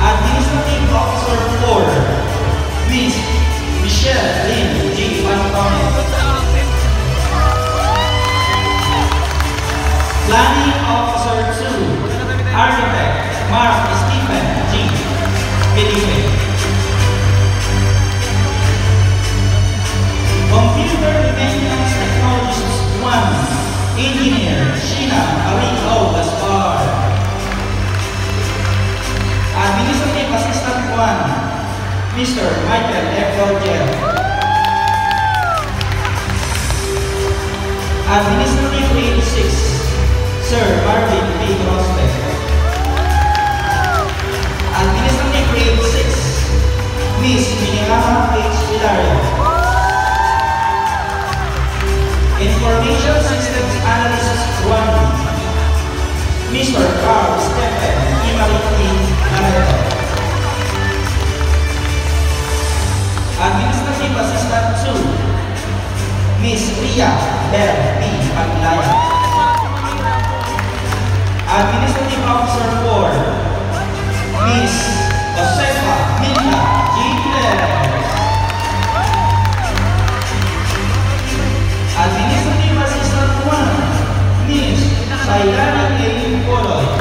Administrative Officer 4, Miss Michelle. Planning Officer 2, Architect Mark Stephen. 1, Mr. Michael F. Roger. Administrative Aide 6, Sir Marvin P. Grosbeck. Administrative Grade 6, Miss Minimama H. Hilario. Information Systems Analysis 1, Mr. Carl Stephen Miss Ria Bell P. Paglaya. Administrative Officer 4, Miss Josefa Mila G. Flores. Administrative Assistant 1, Miss Sailana A. Poloy.